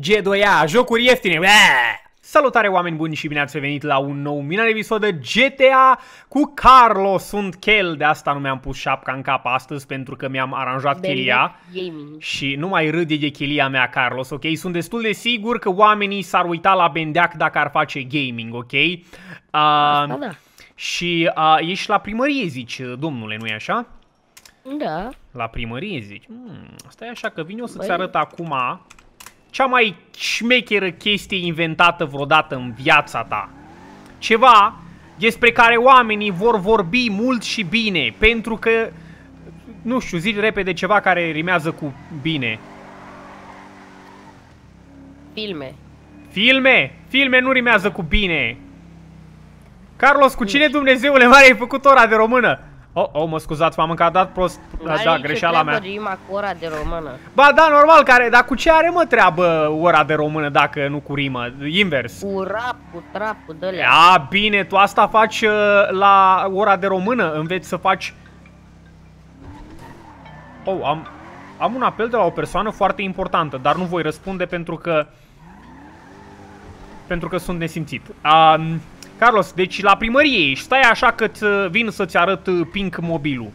G2A, jocuri ieftine. Bää! Salutare oameni buni și bine ați venit la un nou minare episod de GTA cu Carlos. Sunt Kel, de asta nu mi-am pus șapca în cap astăzi pentru că mi-am aranjat chelia. Gaming. Și nu mai râde de chelia mea, Carlos, ok? Sunt destul de sigur că oamenii s-ar uita la Bendeac dacă ar face gaming, ok? Uh, Asta da. și uh, ești la primărie, zici, domnule, nu-i așa? Da. La primărie, zici. Hmm, stai așa că vin eu să-ți Băi. arăt acum cea mai șmecheră chestie inventată vreodată în viața ta. Ceva despre care oamenii vor vorbi mult și bine, pentru că, nu știu, zi repede ceva care rimează cu bine. Filme. Filme! Filme nu rimează cu bine! Carlos, cu cine Dumnezeule mare ai făcut ora de română? Oh, oh, mă scuzați, m-am încadrat prost. Da, N-are da, nicio greșeala mea. treabă rima cu ora de română. Ba da, normal, care, dar cu ce are mă treabă ora de română dacă nu cu rimă? Invers. Cu rap, cu trap, cu dălea. A, bine, tu asta faci uh, la ora de română, înveți să faci... Oh, am, am un apel de la o persoană foarte importantă, dar nu voi răspunde pentru că... Pentru că sunt nesimțit. Um, Carlos, deci la primărie ești, stai așa că vin să-ți arăt uh, Pink mobilul.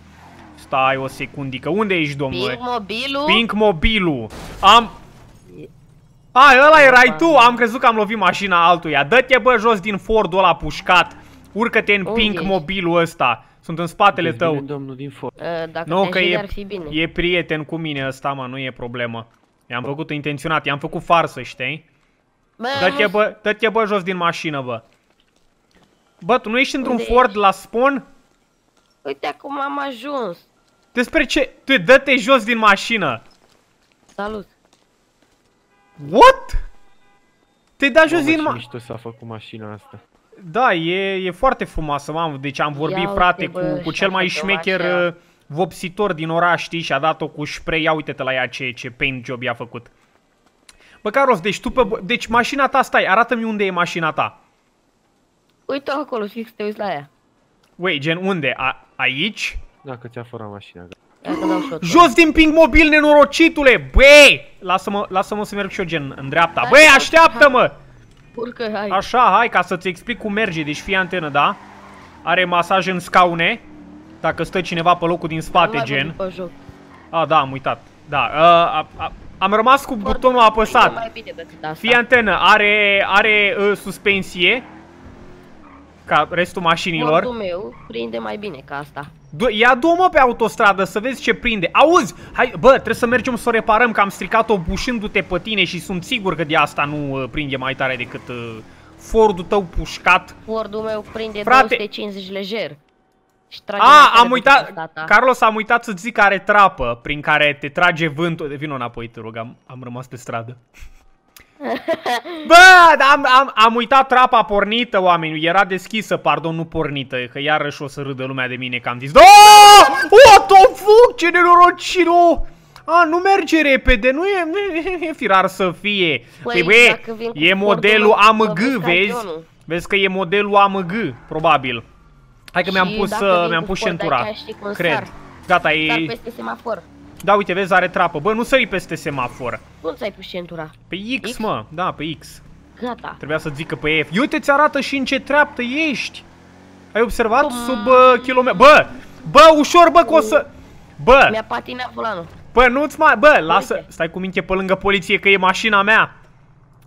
Stai o secundică, unde ești, domnule? Pink mobilul. Pink mobilul. Am... A, ăla erai tu, am crezut că am lovit mașina altuia. Dă-te bă jos din Fordul ăla pușcat. Urcă-te în Unde Pink ești? mobilul ăsta. Sunt în spatele Deci vine tău. domnul din for. Uh, Dacă Nu, te că ajunge e, ar fi bine. e prieten cu mine ăsta, mă, nu e problemă. I-am făcut intenționat, i-am făcut farsă, știi? Bă, Dă-te nu- bă, dă bă jos din mașină, bă. Bă, tu nu ești într-un Unde Ford ești? la spawn? Uite acum am ajuns. Despre ce? Tu dă-te jos din mașină. Salut. What? Te-ai dat jos Mamă, din ce ma... mișto s-a făcut mașina asta. Da, e, e foarte frumoasă, mamă. Deci am vorbit, Ia frate, uite, bă, cu, cu și cel mai așa șmecher așa. uh, vopsitor din oraș, știi, și a dat-o cu spray. Ia uite-te la ea ce, ce paint job i-a făcut. Bă, Carlos, deci tu pe... bă- Deci mașina ta, stai, arată-mi unde e mașina ta. Uite acolo, fix te uiți la ea. Wait, gen, unde? A, aici? Dacă ți-a furat mașina. gata. Ia că dau shot Jos din ping mobil, nenorocitule! Băi! Lasă-mă, lasă-mă să merg și eu, gen, în dreapta. Hai, Băi, hai, așteaptă-mă! Urcă, hai. Așa, hai, ca să-ți explic cum merge. Deci fii antenă, da? Are masaj în scaune. Dacă stă cineva pe locul din Am spate, mai gen. văzut pe joc. A, da, am uitat. Da, a, a, a, am rămas cu butonul E apăsat. mai bine decât asta. Fii antenă, are, are uh, suspensie. Ca restul mașinilor. Fordul meu prinde mai bine ca asta. Du- Ia du-mă pe autostradă să vezi ce prinde. Auzi, hai, bă, trebuie să mergem să o reparăm, că am stricat-o bușându-te pe tine și sunt sigur că de asta nu uh, prinde mai tare decât uh, Fordul tău pușcat. Fordul meu prinde Frate. 250 lejer. Și trage mai A, tare am uitat, decât asta ta. Carlos, am uitat să zic că are trapă prin care te trage vântul. Vino înapoi, te rog, am, am rămas pe stradă. Bă, dar am, am, am uitat trapa pornită, oameni. Era deschisă, pardon, nu pornită. Că iarăși o să râdă lumea de mine că am zis. Oh! What the fuck? Ce nenorocire! A, nu merge repede, nu e, nu e firar să fie. Păi, Păi, bă, dacă vin cu e Fordul modelul meu, AMG, mă vezi vezi? campionul. Vezi că e modelul AMG, probabil. Hai că Și mi-am pus, dacă uh, vin mi-am cu pus Ford, centura. aici știi cum Cred. sar. Gata, Sar e... peste semafor. Da, uite, vezi, are trapă. Bă, nu sări peste semafor. Cum ți-ai pus centura? Pe X, X? mă. Da, pe X. Gata. Trebuia să zică pe F. Uite, ți arată și în ce treaptă ești. Ai observat? Cum? Sub uh, kilometru. Bă! Bă, ușor, bă, că o să... Bă! Mi-a patinat volanul. Bă, nu-ți mai... Bă, lasă... Uite. Stai cu minte pe lângă poliție că e mașina mea.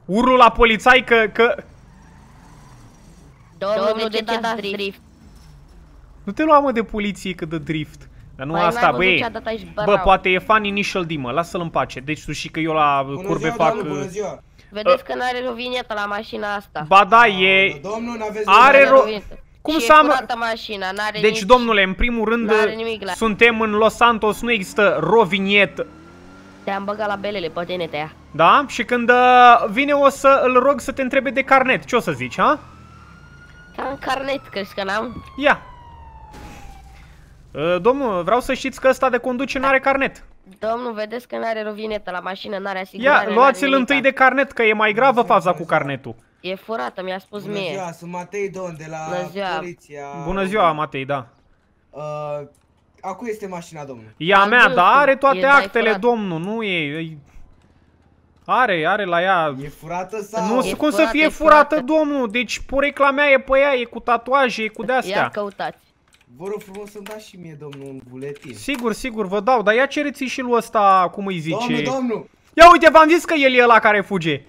Urlu la polițai că... că... Domnul, de ce dați drift? Nu te lua, mă, de poliție că dă drift. Dar nu Păi, n-ai asta, văzut băi. ce a dat aici Bă, Bărau. poate e fan initial D, mă. Lasă-l în pace. Deci tu și că eu la Bună curbe ziua, fac... doamnă, bună uh, ziua! Vedeți că n-are o vinietă la mașina asta. Ba da, e... Domnul, n-aveți Are nimic? ro- vinietă. Cum și să e am- curată mașina, n-are Deci, nici... domnule, în primul rând, N-are nimic la- suntem în Los Santos, nu există roviniet, Te-am băgat la belele pe TNT -a. da? Și când uh, vine o să îl rog să te întrebe de carnet, ce o să zici, ha? Ca în carnet, crezi că n-am? Ia. Uh, domnul, vreau să știți că ăsta de conduce n-are carnet. Domnul, vedeți că n-are o vinietă la mașină, n-are asigurare, Ia, luați-l n-are întâi nimica. de carnet, că e mai gravă faza cu carnetul. E furată, mi-a spus Bună mie. ziua, sunt Matei Don de la Bună ziua. poliția. Bună ziua, Matei, da. Uh, acu este mașina, domnule. E a Al mea, dânsul. dar are toate E dai actele, furat. domnul, nu e... e... Are, are la ea. E furată sau? Nu, E cum să furată, fie e furată, furată. domnul? Deci porecla mea e pe ea, e cu tatuaje, e cu Ia de-astea. căutați. Vă rog frumos să-mi dați și mie, domnul, un buletin. Sigur, sigur, vă dau, dar ia cereți și lui ăsta, cum îi zice. Domnul, domnul! Ia uite, v-am zis că el e ăla care fuge.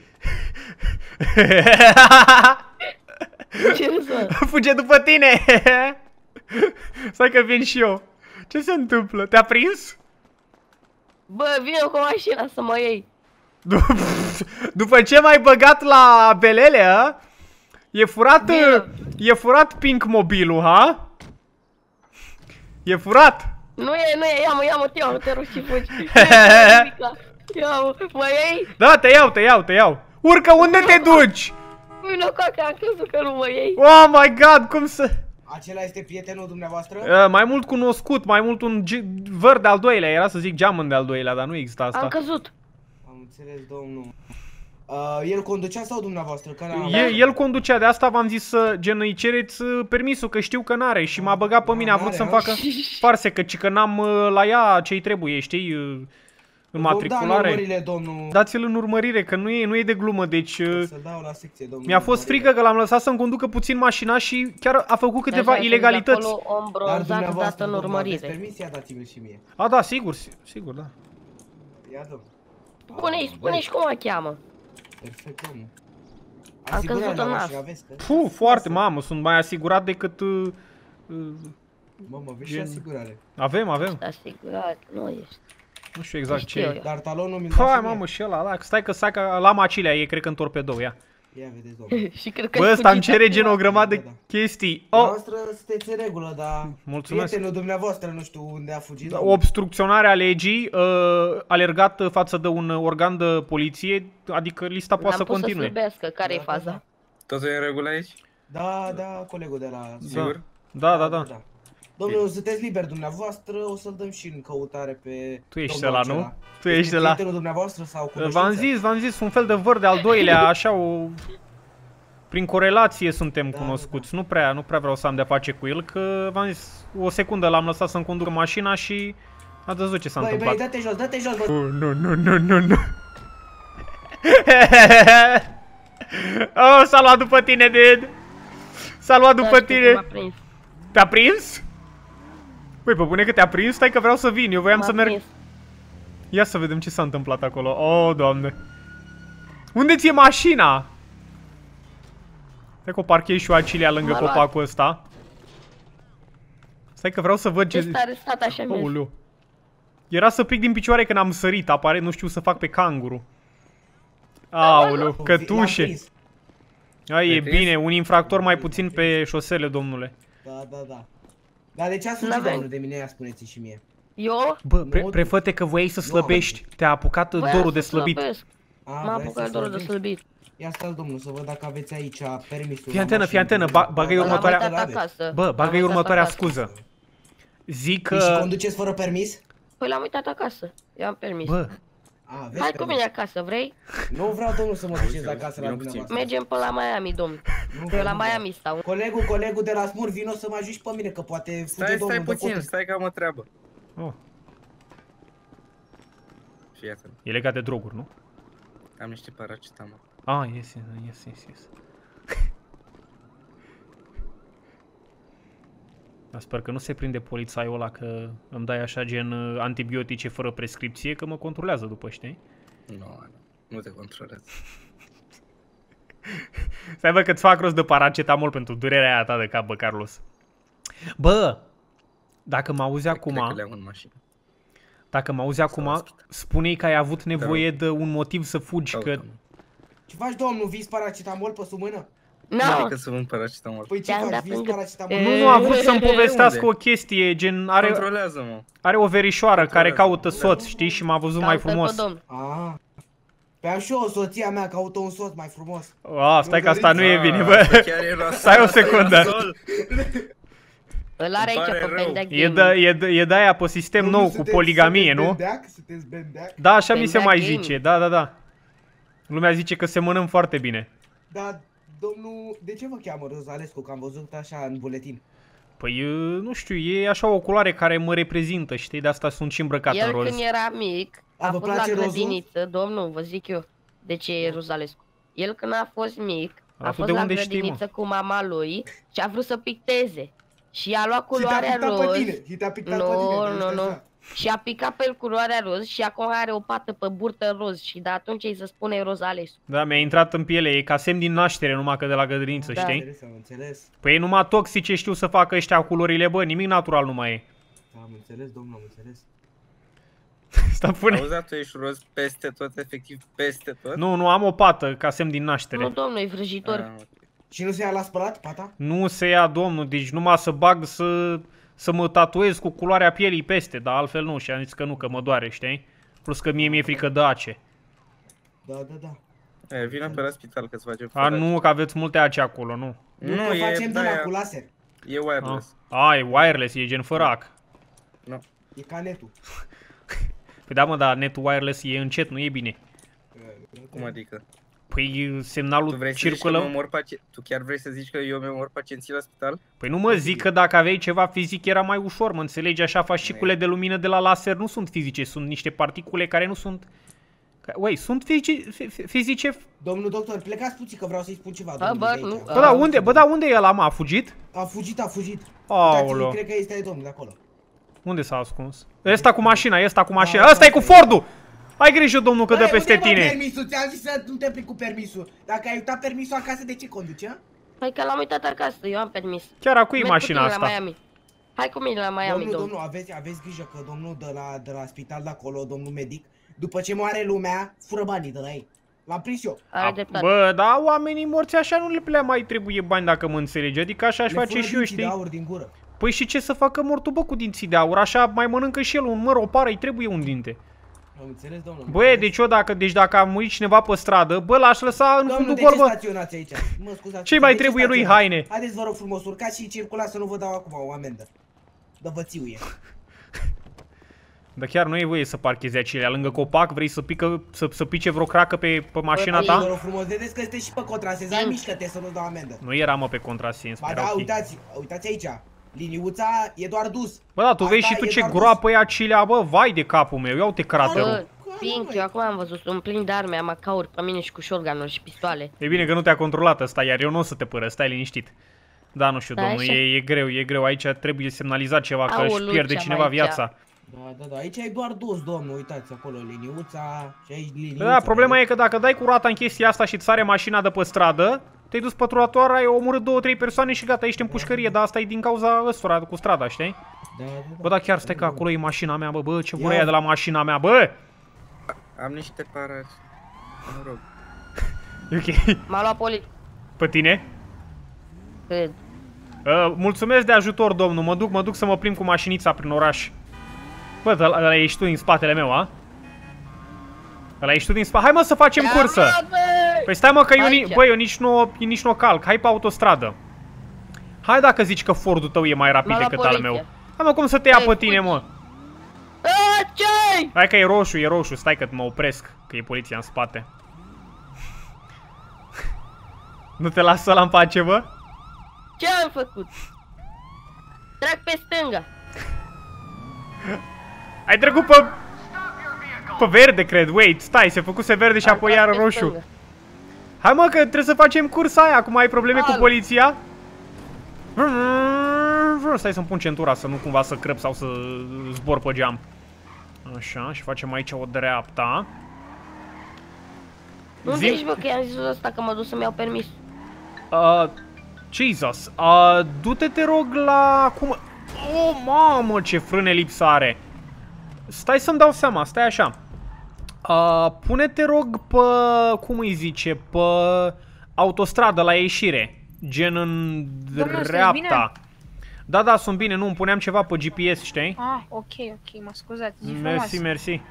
Ce râzi, mă? fuge după tine. Stai că vin și eu. Ce se întâmplă? Te-a prins? Bă, vină cu mașina să mă iei. Dup- După ce m-ai băgat la belele, a? E furat, Bine. e furat pink mobilul, ha? E furat. Nu e, nu e, ia-mă, ia-mă, te iau, te rog și fugi. Ia-mă, mă iei? Da, te iau, te iau, te iau. Urcă, unde te duci? Vină cu că am crezut că nu mă iei. Oh my god, cum să... Acela este prietenul dumneavoastră? Uh, mai mult cunoscut, mai mult un G- văr de al doilea, era să zic geamăn de al doilea, dar nu există asta. Am căzut. Am înțeles, domnul. Uh, el conducea sau dumneavoastră? Că n-am... E, el conducea, de asta v-am zis să gen îi cereți uh, permisul, că știu că n-are și m-a băgat pe mine, a vrut N-are, să-mi a? facă farse, că, ci că n-am uh, la ea ce-i trebuie, știi, uh, în Vom Da, matriculare. urmările, domnul. Dați-l în urmărire, că nu e, nu e de glumă, deci... uh, Să dau la secție, domnul. Mi-a fost urmărire. frică că l-am lăsat să-mi conducă puțin mașina și chiar a făcut câteva Așa, și ilegalități. de acolo om Dar bronzat dumneavoastră, dat în domnul, aveți urmărire. permisia, dați-mi și mie. A, da, sigur, si- sigur, da. Ia, domnul. Spune-i, Ah, spune-i și cum o cheamă. Perfect, domnul. Am Asigurare căzut la în mașină nas. aveți, că? Puh, foarte, mamă, sunt mai asigurat decât... Uh, uh, Mamă, aveți și Gen- asigurare. avem, avem. Asigurat, nu ești. Nu știu exact Știu ce eu. e. Dar talonul mi-l Păi, dați și mie. mamă, și ăla, da, stai că stai că la macilea e, cred că în torpedou, ia. Ia vedeți, domnul. și cred că Bă, ai ăsta îmi fugit cere acum. gen o grămadă Da, de da. chestii. Oh, Dumneavoastră sunteți în regulă, dar Mulțumesc. prietenul dumneavoastră nu știu unde a fugit. Da, domnul. obstrucționare a legii, uh, alergat față de un organ de poliție, adică lista poate să L-am pus să continue. slăbească, care e Da, da, faza? da. Totul e în regulă aici? Da, da, colegul de la... Sigur? Da, da, da. Domnul, sunteți liber dumneavoastră, o să-l dăm și în căutare pe Tu ești domnul ăla, nu? acela. Tu ești Este ăla. prietenul dumneavoastră sau cunoștință? V-am zis, v-am zis, un fel de văr de al doilea, așa o... Prin corelație suntem Da, cunoscuți. Nu prea, nu prea vreau să am de-a face cu el, că v-am zis, o secundă l-am lăsat să-mi conducă mașina și a văzut ce s-a Băi, băi, întâmplat. dă-te jos, dă-te jos, bă. Oh, nu, nu, nu, nu, nu. oh, s-a luat după tine, dude. S-a luat Da, după știu că m-a tine. prins. Te-a prins? Băi, pe bune că te-a prins, stai că vreau să vin. Eu voiam M-a să merg. prins. Ia să vedem ce s-a întâmplat acolo. Oh, doamne. Unde ți-e mașina? Stai că o parchez și eu Acilia lângă M-a luat. copacul ăsta. Stai că vreau să văd ce... Este arestat așa mi Aoleu. Era să pic din picioare când am sărit, apare, nu știu să fac pe canguru. Aoleu, L-am cătușe. prins. Ai, e Te prins? bine, un infractor mai puțin pe șosele, domnule. Da, da, da. Dar de ce a fugit N-avem. domnul de mine? Ia spuneți și mie. Eu? Bă, pre Nu, prefăte că voiai să nu, slăbești, te-a apucat Voiam dorul să de slăbit. slăbesc. A, M-a vrei apucat să dorul de slăbești? slăbit. Ia stați domnul să văd dacă aveți aici permisul. Fii la antenă, fii mașină. antenă, ba- bagă-i Da, următoarea- da, L-am da, uitat aveți. acasă. Bă, L-am bagă-i uitat următoarea acasă. scuză. Zic Păi și că... conduceți fără permis? Păi l-am uitat acasă. Eu am permis. Bă, A, aveți Hai cu permis. mine acasă, vrei? Nu vreau domnul să mă duceți acasă la Vino puțin. dumneavoastră. Mergem pe la Miami, domn. Nu Eu vreau, la nu Miami stau. Colegul, colegul de la Smur, vino să mă ajut și pe mine, că poate fuge Stai, domnul stai de puțin, cotă. stai că am o treabă. oh, Fii atent, e legat de droguri, nu? am niște paracetamol. Ah, yes, yes, yes, yes. Dar sper că nu se prinde polițaiul ăla că îmi dai așa gen uh, antibiotice fără prescripție, că mă controlează după, știi? Nu, nu, nu te controlez. Stai bă că-ți fac rost de paracetamol pentru durerea aia ta de cap, bă, Carlos. Bă, dacă mă auzi Cred că acum, le-am în mașină. dacă mă auzi acum, spune că ai avut nevoie de un motiv să fugi, că... Caută-mă. Ce faci, domnul? Vizi paracetamol pe sub mână? Nu, Adică să vând paracetamol. Păi ce Te-am faci? dat Vizi lângă- paracetamol? E, Nu, nu, a vrut să-mi De povestească o unde? chestie, gen, are, Controlează-mă. are o verișoară care Controlează. caută soț, știi, și m-a văzut mai caută-l frumos. pe domn. A. Pe am și eu o soția mea caută un soț mai frumos. A, stai că asta nu e bine, Ah, bă. asta chiar e nasol, Stai o asta e secundă. nasol. Îl are Îmi aici pare pe rău. Bendeac E de, Gaming. e, de, e de aia pe sistem Domnul, nou cu sunteți- poligamie, sunteți nu? Bendeac? Sunteți bendeac? Da, așa mi se Bendeac mai Gaming. zice, da, da, da. Lumea zice că semănăm foarte bine. Dar, domnul, de ce vă cheamă Rozalescu? Că am văzut așa în buletin. Păi, e, nu știu, e așa o culoare care mă reprezintă, știi? De asta sunt și îmbrăcat în El roz. când era mic, A, a vă fost la place rozul? grădiniță, domnul, vă zic eu. de ce e Rozalescu. El când a fost mic, A, a tu fost de la unde știi, mă? grădiniță cu mama lui și a vrut să picteze. Și a luat Și te-a culoarea pictat pe roz. tine, și te-a pictat Nu, pe tine. nu, deci nu. Așa. Și a picat pe el culoarea roz și acum are o pată pe burtă roz și de atunci îi se spune Rozalescu. Da, mi-a intrat în piele, e ca semn din naștere, numai că de la grădiniță, Da. știi? Înțeles, am înțeles. Păi e numai toxice știu să facă ăștia culorile, bă, nimic natural nu mai e. Am înțeles, domnul, am înțeles. Asta pune. Auzi, dar tu ești roz peste tot, efectiv peste tot? Nu, nu, am o pată ca semn din naștere. Nu, domnul, e vrăjitor. Ah, ok. Și nu se ia la spălat, pata? Nu se ia, domnul, deci numai să bag să, să mă tatuez cu culoarea pielii peste, dar altfel nu, și am zis că nu, că mă doare, știi? Plus că mie mi-e frică de ace. Da, da, da. E, vină pe la spital că-ți facem A, nu, că aveți multe ace acolo, nu. Nu, Nu, că e, facem da, de la e, cu laser. e A, wireless. a, e wireless, e gen fără ac. E ca netul. Păi da, mă, dar netul wireless e încet, nu e bine. Cum adică? Păi Tu semnalul vrei să zici că circulă... mă omor paci... Tu chiar vrei să zici că eu mi omor pacienții la spital? Păi nu mă zic că dacă aveai ceva fizic era mai ușor, mă înțelegi? Așa fascicule de lumină de la laser nu sunt fizice, sunt niște particule care nu sunt... Ca- Uai, sunt fizice, fi- fi- fizice... Domnul doctor, plecați puțin că vreau să-i spun ceva. Bă, domnului bă, de aici. nu, Bă, da, unde, bă, da, unde e ăla, mă? A fugit? A fugit, a fugit. Aoleu. Uitați-l, cred că este domnul de acolo. Unde s-a ascuns? Ăsta cu mașina, ăsta cu mașina. Da, Ăsta e cu da, Fordul! Ai grijă, domnul, că dă Băi, peste unde, mă, tine. permisul? Ți-am zis să nu te plimbi cu permisul. Dacă ai uitat permisul acasă, de ce conduci, a? Păi că l-am uitat acasă, eu am permis. Chiar a cui Merg cu mașina tine la asta? Miami. Hai cu mine la Miami, Domnul, domnul. domnul, aveți, aveți grijă că domnul de la, de la spital de acolo, domnul medic, după ce moare lumea, fură banii de la ei. L-am prins eu. Are A, dreptate. Bă, da, oamenii morți așa nu le mai trebuie bani dacă mă înțelegi. Adică așa aș Le face fură și eu, dinții de știi? aur din gură. Păi și ce să facă mortul, bă, cu dinții de aur? Așa mai mănâncă și el un măr, o pară, îi trebuie un dinte. Am înțeles, domnul? am Bă, înțeles. deci eu dacă, deci dacă a murit cineva pe stradă, bă, l-aș lăsa în Domnul, fundul de gol, ce bă. staționați aici? Mă scuzați. Ce mai de ce trebuie lui staționați? haine? Haideți, vă rog frumos, urcați și circulați să nu vă dau acum o amendă. Dă vă țiuie. Dar chiar nu e voie să parchezi acelea lângă copac, vrei să, pică, să, să pice vreo cracă pe, pe mașina Bă, Vă ta? rog frumos, vedeți că sunteți și pe contrasezat, Mm. mișcă-te să nu dau amendă. Nu era, mă, pe contrasens, Ba era da, ok. uitați, uitați aici. Liniuța e doar dus. Bă, da, tu Asta vezi și tu e ce doar groapă e acelea, bă, vai de capul meu, ia uite craterul. Bă, Pink, eu acum am văzut, sunt plin de arme, am acauri pe mine și cu shotgun și pistoale. E bine că nu te-a controlat ăsta, iar eu nu o să te pără, stai liniștit. Da, nu știu, Da, domnul, așa. e, e greu, e greu, aici trebuie semnalizat ceva, că își Aoleu, pierde ce cineva am aici. viața. Da, da, da, aici e doar dus, domnul, uitați acolo, liniuța și aici liniuța. Bă, Da, problema e că dacă dai cu roata în chestia asta și îți sare mașina de pe stradă, te-ai dus pe trotuar, ai omorât două, trei persoane și gata, ești în pușcărie, dar asta e din cauza ăstora cu strada, știi? Da, da, da. Bă, da, chiar stai că acolo e mașina mea, bă, bă, ce vor Ia. ea de la mașina mea, bă! Am niște paraci. Mă rog. E ok. M-a luat poli... Pe tine? Cred. Uh, mulțumesc de ajutor, domnul, mă duc, mă duc să mă plimb cu mașinița prin oraș. Bă, ăla ăla ești tu din spatele meu, a? Ăla ești tu din spate. Hai mă să facem cursă! Păi stai mă că eu, ni- Aici. bă, eu nici nu, nici nu o calc, hai pe autostradă. Hai dacă zici că Fordul tău e mai rapid M-a luat decât al poliția. meu. Hai mă cum să te ia Hai, pe tine, fugi. mă. A, ce Hai că e roșu, e roșu, stai că mă opresc, că e poliția în spate. nu te lasă la în pace, bă? Ce am făcut? Trag pe stânga. Ai trecut pe... Pe verde, cred, wait, stai, se făcuse verde și Am apoi trag iar pe roșu. stânga. Hai mă că trebuie să facem cursa aia, acum ai probleme cu Alo. poliția? Stai să-mi pun centura să nu cumva să crăp sau să zbor pe geam. Așa, și facem aici o dreapta. Unde Zi- ești, bă, că i-am zis ăsta că mă duc să-mi iau permis. Uh, Jesus, uh, du-te te rog la... Cum... Oh, mamă, ce frâne lipsă are. Stai să-mi dau seama, stai așa. Uh, pune-te rog pe... Cum îi zice? Pe autostradă la ieșire. Gen în Domnule, sunteți dreapta. bine? Da, da, sunt bine, nu, îmi puneam ceva pe GPS, știi? Ah, ok, ok, mă scuzați, zi frumos. Mersi, mersi.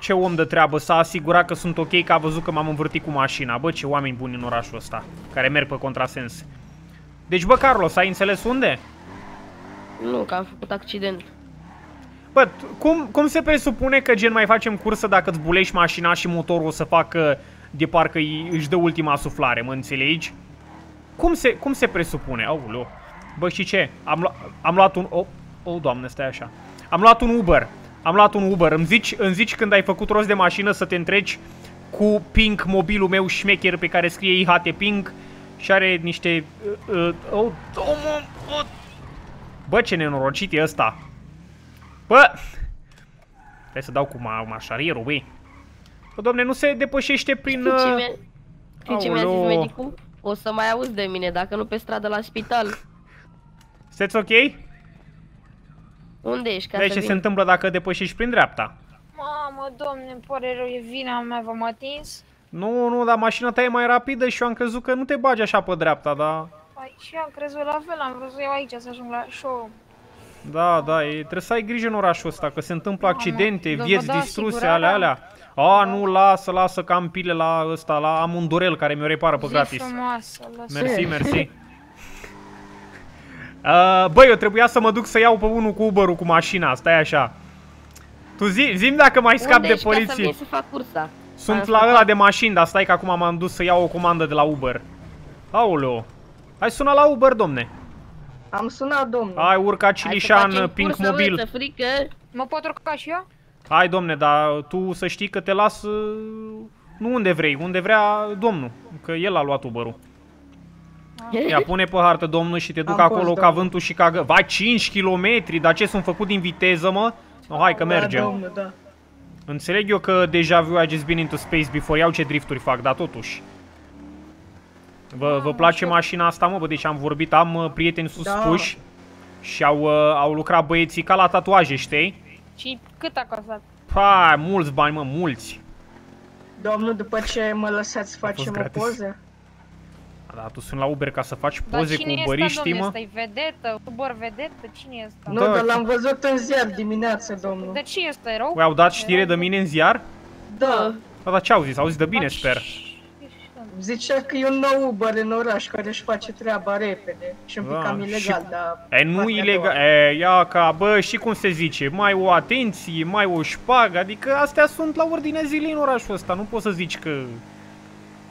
Ce om de treabă, s-a asigurat că sunt ok, că a văzut că m-am învârtit cu mașina. Bă, ce oameni buni în orașul ăsta, care merg pe contrasens. Deci, bă, Carlos, ai înțeles unde? Nu, că am făcut accident. Bă, t- cum, cum se presupune că gen mai facem cursă dacă îți bulești mașina și motorul o să facă de parcă îi- își dă ultima suflare, mă înțelegi? Cum se, cum se presupune? Aoleu. Bă, și ce? Am, lua, am luat un... Oh, oh, doamne, stai așa. Am luat un Uber. Am luat un Uber. Îmi zici, îmi zici când ai făcut rost de mașină să te întreci cu Pink, mobilul meu șmecher pe care scrie IHT Pink și are niște... Uh, uh, oh, oh, oh, oh. Bă, ce nenorocit e ăsta. Bă! Trebuie să dau cu ma mașarierul, băi. Bă, doamne, nu se depășește prin... Știi ce Uh... mi-a- știi ce mi-a zis Aoleo. medicul? O să mai auzi de mine, dacă nu pe stradă la spital. Sunteți ok? Unde ești? Ca Deci să ce vin. se întâmplă dacă depășești prin dreapta? Mamă, domne, îmi pare rău, e vina mea, v-am atins? Nu, nu, dar mașina ta e mai rapidă și eu am crezut că nu te bagi așa pe dreapta, da? Păi și eu am crezut la fel, am vrut să iau aici să ajung la show. Da, da, e, trebuie să ai grijă în orașul ăsta, că se întâmplă Mamă, accidente, da, vă vieți dați distruse, asigurarea? alea, alea. A, nu, lasă, lasă, că am pile la ăsta, la am un dorel care mi-o repară pe Zi gratis. frumoasă, lăsa. Mersi, mersi. Uh, băi, eu trebuia să mă duc să iau pe unul cu Uber-ul cu mașina, stai așa. Tu zi, zim dacă mai scap Unde de ești ca să poliție. vin să fac cursa? Sunt Am la scăpat. ăla de mașini, dar stai că acum m-am dus să iau o comandă de la Uber. Aoleo. Hai suna la Uber, domne. Am sunat, domnul. Hai, urca Hai să Cilișan, facem Pink cursă, bă, Mobil. ță frică. Mă pot urca și eu? Hai, domne, dar tu să știi că te las... uh, Nu unde vrei, unde vrea domnul. Că el a luat Uber-ul. Ia, pune pe hartă domnul și te duc Am acolo pus, ca domnul. vântul și ca... gă- Vai, 5 km, dar ce sunt făcut din viteză, mă? No, hai că Da, mergem. domnul, da. Înțeleg eu că deja vu I just been into space before, iau ce drifturi fac, dar totuși. Vă, vă place mașina asta, mă? Bă, deci am vorbit, am uh, prieteni suspuși și au, uh, au lucrat băieții ca la tatuaje, știi? Și cât a costat? Pa, mulți bani, mă, mulți. Domnul, după ce mă lăsați să facem o gratis. poză? Da, tu sunt la Uber ca să faci Dar poze cu cine e ăsta, uberiștii, domne? mă? Ăsta e vedetă? Uber vedetă? Cine e ăsta? Nu, Da. dar l-am văzut în ziar dimineață, domnul. De ce e ăsta erou? Păi au dat știre de mine în ziar? Da, Da, dar ce au zis? Au zis de bine, Dar sper. Zicea că e un nou Uber în oraș care își face treaba repede și un pic Da, cam și- ilegal, dar... E, nu partea a ilegal, doua. e, ia ca, bă, și cum se zice, mai o atenție, mai o șpagă, adică astea sunt la ordinea zilei în orașul ăsta, nu poți să zici că...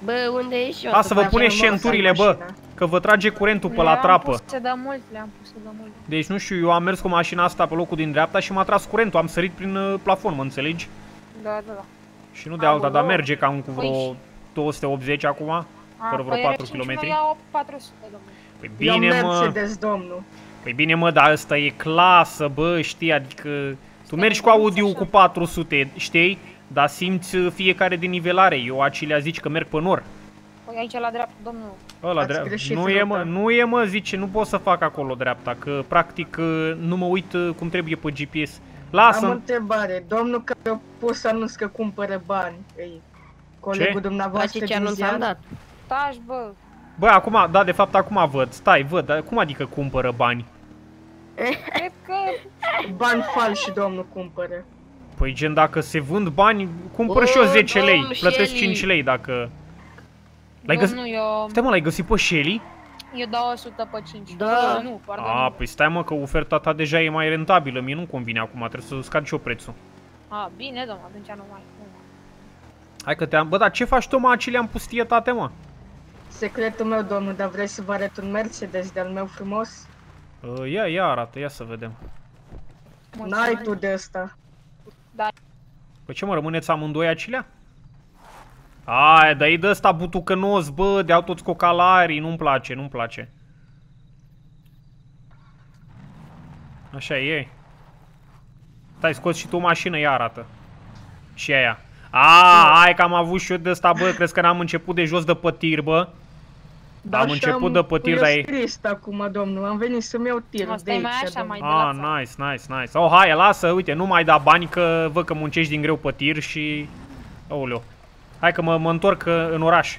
Bă, unde ești eu? A, să vă facem puneți rost șenturile, în bă, mașină. că vă trage curentul pe la Le-am trapă. pus de mult, le-am pus de mult. Deci, nu știu, eu am mers cu mașina asta pe locul din dreapta și m-a tras curentul, am sărit prin uh, plafon, mă înțelegi? Da, da, da. Și nu de alta, dar Aoleu. merge cam cu vreo Păi 280 acum, A, fără vreo păi 4 R5 km. nu iau 400, domnule. Păi E un bine, mă, Mercedes, domnul. păi bine, mă, dar asta e clasă, bă, știi, adică... Tu mergi cu micuț Audi așa. cu 400, știi? Dar simți uh, fiecare de nivelare. Eu acelea zici că merg pe nor. Păi aici la dreapta, domnul. Ăla Ați dreapta. greșit Nu e, ruta. mă, nu e, mă, zice, nu pot să fac acolo dreapta, că practic uh, nu mă uit uh, cum trebuie pe GPS. Am o Lasă, întrebare. Domnul care a pus anunț că cumpără bani, e colegul Ce? La dumneavoastră ce ce din anunț am ziar? dat? Taci, bă. bă, acum, da, de fapt, acum văd, stai, văd, dar cum adică cumpără bani? Cred că... Bani falși, domnul, cumpără. Păi gen, dacă se vând bani, cumpăr Bă, și eu 10 lei, domnul plătesc Shelly. 5 lei dacă... L-ai găsit? Domnul, eu, Stai mă, l-ai găsit pe Shelly? eu dau 100 pe 5. Da. Bă, nu, pardon. A, păi stai mă că oferta ta deja e mai rentabilă, mie nu convine acum, trebuie să scad și eu prețul. A, bine, domnul, atunci nu mai. Nu. Hai că te-am... Bă, dar ce faci tu, mă, acelea în pustietate, mă? Secretul meu, domnul, dar vrei să vă arăt un Mercedes de-al meu frumos? Uh, ia, ia arată, ia să vedem. N-ai tu de ăsta. Păi ce mă, rămâneți amândoi acelea? Ai, dar e de ăsta butucănos, bă, de au toți cocalarii, nu-mi place, nu-mi place. Așa e. Stai, scoți și tu o mașină, ia arată. Și aia. A, hai că am avut și eu de ăsta, bă, crezi că n-am început de jos de pe tir, bă? Da, am așa început de pe tir, eu dar e... scris acum, domnul, am venit să-mi iau tir Asta de e mai aici, așa, domnul. mai de la Ah, țară. nice, nice, nice. Oh, hai, lasă, uite, nu mai da bani că văd că muncești din greu pe tir și... Aoleu. Hai că mă, mă întorc uh, în oraș.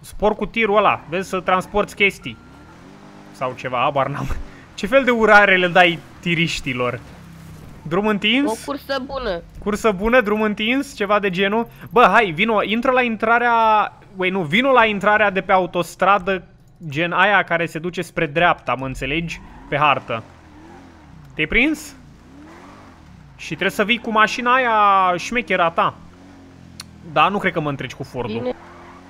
Spor cu tirul ăla, vezi să transporti chestii. Sau ceva, abar n-am. Ce fel de urare le dai tiriștilor? Drum O întins? cursă bună. Cursă bună, drum întins, ceva de genul. Bă, hai, vino, intră la intrarea... Ui, nu, vino la intrarea de pe autostradă, gen aia care se duce spre dreapta, mă înțelegi? Pe hartă. Te-ai prins? Și trebuie să vii cu mașina aia șmechera ta. Da, nu cred că mă întreci cu Fordul. Bine.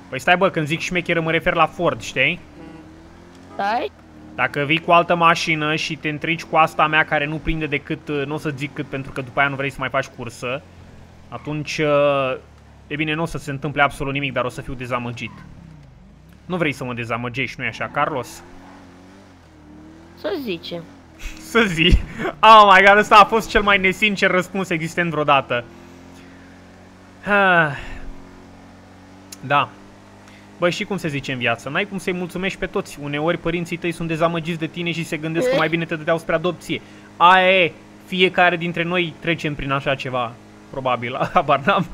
Păi stai bă, când zic șmecheră mă refer la Ford, știi? Stai? Dacă vii cu altă mașină și te întreci cu asta mea care nu prinde decât, uh, nu o să zic cât pentru că după aia nu vrei să mai faci cursă, atunci uh, E bine, nu o să se întâmple absolut nimic, dar o să fiu dezamăgit. Nu vrei să mă dezamăgești, nu-i așa, Carlos? Să zicem. Să zi. Oh my god, ăsta a fost cel mai nesincer răspuns existent vreodată. Ah. Da. Băi, și cum se zice în viață? N-ai cum să-i mulțumești pe toți. Uneori părinții tăi sunt dezamăgiți de tine și se gândesc că mai bine te dădeau spre adopție. Aia e. Fiecare dintre noi trecem prin așa ceva. Probabil. Habar n-am.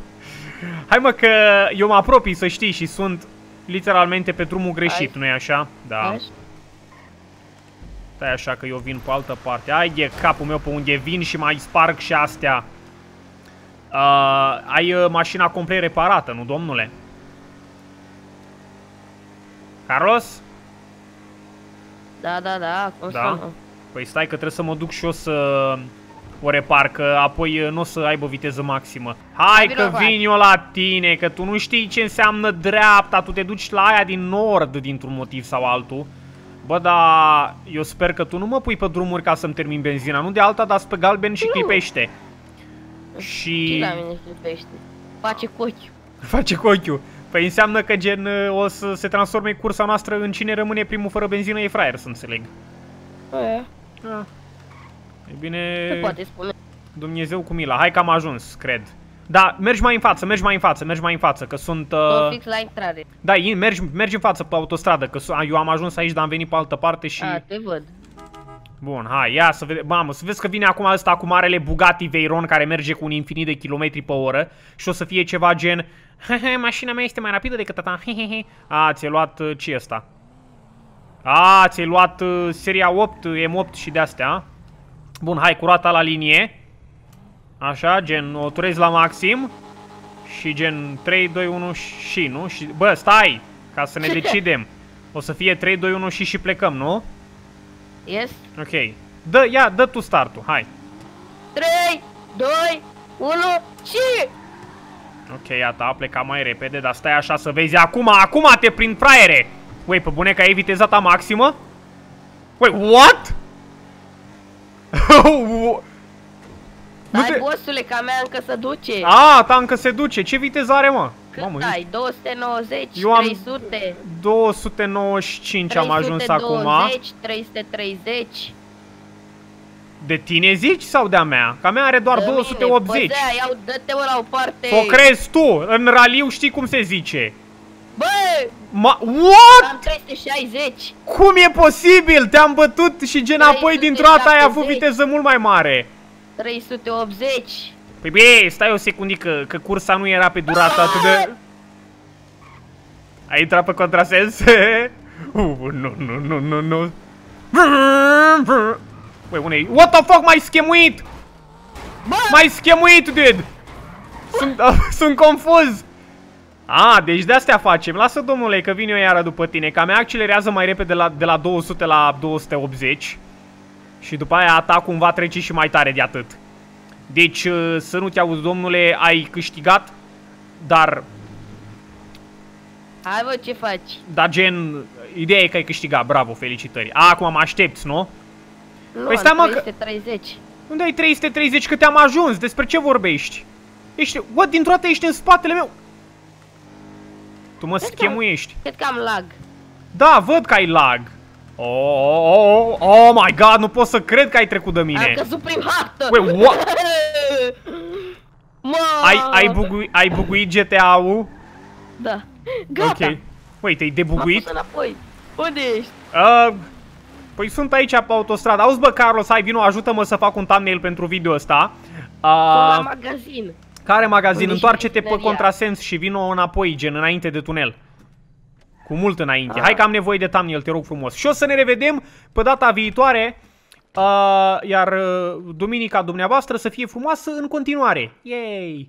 Hai mă că eu mă apropii, să știi, și sunt literalmente pe drumul greșit, nu-i așa? Da. Așa? Stai așa că eu vin pe altă parte. Ai de capul meu pe unde vin și mai sparg și astea. Uh, ai uh, mașina complet reparată, nu domnule? Carlos? Da, da, da, cum Da? să nu? Păi stai că trebuie să mă duc și eu să o repar, că apoi uh, nu o să aibă viteză maximă. Hai Vino, că hai. vin eu la tine, că tu nu știi ce înseamnă dreapta, tu te duci la aia din nord dintr-un motiv sau altul. Bă, dar eu sper că tu nu mă pui pe drumuri ca să-mi termin benzina, nu de alta, dar pe galben și Nu. clipește. Ce Și la mine se pește? Face cu ochiul. face cu ochiul. Păi înseamnă că gen uh, o să se transforme cursa noastră în cine rămâne primul fără benzină e fraier, să înțeleg. E, Ah. E bine... se poate spune. Dumnezeu cu mila. Hai că am ajuns, cred. Da, mergi mai în față, mergi mai în față, mergi mai în față, că sunt... Tot Uh... fix la intrare. Da, in- mergi, mergi în față pe autostradă, că su- eu am ajuns aici, dar am venit pe altă parte și... A, te văd. Bun, hai, ia să vedem. Mamă, să vezi că vine acum ăsta cu marele Bugatti Veyron care merge cu un infinit de kilometri pe oră și o să fie ceva gen... "Hehe, Mașina mea este mai rapidă decât a ta. hehehe." A, ți-ai luat uh, ce ăsta? A, ți-ai luat uh, seria 8, uh, M8 și de-astea. a? Bun, hai, cu roata la linie. Așa, gen, o turezi la maxim. Și gen 3, 2, 1 și, nu? Și, bă, stai! Ca să ne decidem. O să fie 3, 2, 1 și și plecăm, nu? Yes? Ok. Dă, ia, dă tu startul, hai. 3, 2, 1 și... Ok, iată, a plecat mai repede, dar stai așa să vezi acum, acum te prind fraiere! Ui, pe bune că ai vitezata maximă? Wait, what? Nu Stai, te- bossule, că a mea încă se duce. A, ta încă se duce. Ce viteză are, mă? Cât Mamă, ai? 290, Eu am 300, 295 am ajuns acum. 320, 330. De tine zici sau de-a mea? Că a mea are doar Dă mine, 280. Bă, zea, iau, dă-te mă la o parte. O crezi tu? În raliu știi cum se zice. Bă, Ma what? am 360. Cum e posibil? Te-am bătut și gen apoi dintr-o dată ai avut 370. viteză mult mai mare. 380. Păi bine, stai o secundică, că cursa nu era pe durată atât de... Ai intrat pe contrasens? uh, nu, nu, nu, nu, nu. Băi, unei... What the fuck, m-ai schemuit! M-ai schemuit, dude! Sunt, sunt confuz! A, deci de-astea facem. Lasă, domnule, că vin eu iară după tine. Ca mea accelerează mai repede la, de la 200 la 280. Și după aia atacul cumva trece și mai tare de atât. Deci, uh, să nu te auzi, domnule, ai câștigat, dar, Hai bă, ce faci? dar gen, ideea e că ai câștigat, bravo, felicitări. A, acum mă aștepți, nu? Nu, Păi stai, mă, că- 330. Unde ai 330 că te-am ajuns? Despre ce vorbești? Ești, what, dintr-o dată ești în spatele meu? Tu mă Cred că- schemuiești. Cred că am lag. Da, văd că ai lag. Oh, oh, oh, oh my god, nu pot să cred că ai trecut de Am mine. căzut prin hartă. Wait, what? Mă! Ai, ai, bugui, ai buguit GTA-ul? Da. Gata. Ok. Uite, te-ai M-am debuguit? pus înapoi. Unde ești? Uh, păi sunt aici pe autostradă. Auzi bă, Carlos, hai vino, ajută-mă să fac un thumbnail pentru video ăsta. Sunt la Uh, magazin. care magazin? Unde Întoarce-te și pe benzinăria. contrasens și vino înapoi, gen înainte de tunel. Cu mult înainte. Ah. Hai că am nevoie de thumbnail, te rog frumos. Și o să ne revedem pe data viitoare. Uh, iar uh, duminica dumneavoastră să fie frumoasă în continuare. Yay!